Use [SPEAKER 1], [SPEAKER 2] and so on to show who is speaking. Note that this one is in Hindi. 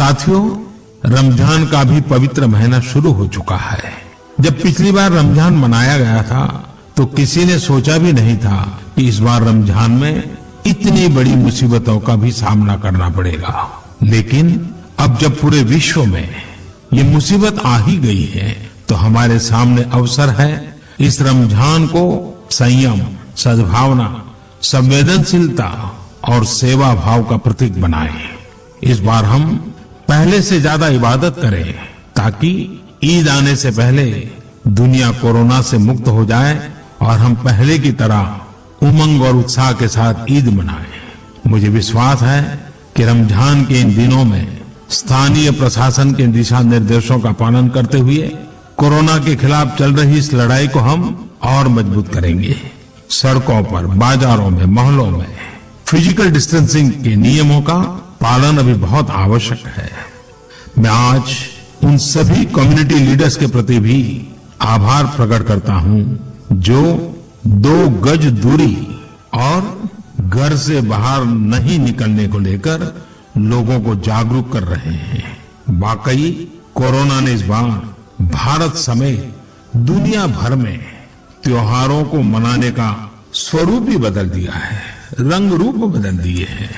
[SPEAKER 1] साथियों, रमज़ान का भी पवित्र महीना शुरू हो चुका है। जब पिछली बार रमज़ान मनाया गया था तो किसी ने सोचा भी नहीं था कि इस बार रमज़ान में इतनी बड़ी मुसीबतों का भी सामना करना पड़ेगा। लेकिन अब जब पूरे विश्व में ये मुसीबत आ ही गई है तो हमारे सामने अवसर है इस रमज़ान को संयम, सद्भावना, संवेदनशीलता और सेवा भाव का प्रतीक बनाए। इस बार हम पहले से ज़्यादा इबादत करें, ताकि ईद आने से पहले दुनिया कोरोना से मुक्त हो जाए और हम पहले की तरह उमंग और उत्साह के साथ ईद मनाएँ। मुझे विश्वास है कि रमज़ान के इन दिनों में स्थानीय प्रशासन के दिशा निर्देशों का पालन करते हुए कोरोना के खिलाफ चल रही इस लड़ाई को हम और मज़बूत करेंगे। सड़कों पर, बाजारों में मोहल्लों में फ़िज़िकल डिस्टेंसिंग के नियमों का पालन अभी बहुत आवश्यक है। मैं आज उन सभी कम्युनिटी लीडर्स के प्रति भी आभार प्रकट करता हूँ, जो दो गज दूरी और घर से बाहर नहीं निकलने को लेकर लोगों को जागरूक कर रहे हैं। वाकई कोरोना ने इस बार भारत समेत दुनिया भर में त्योहारों को मनाने का स्वरूप ही बदल दिया है, रंग रूप बदल दिए हैं।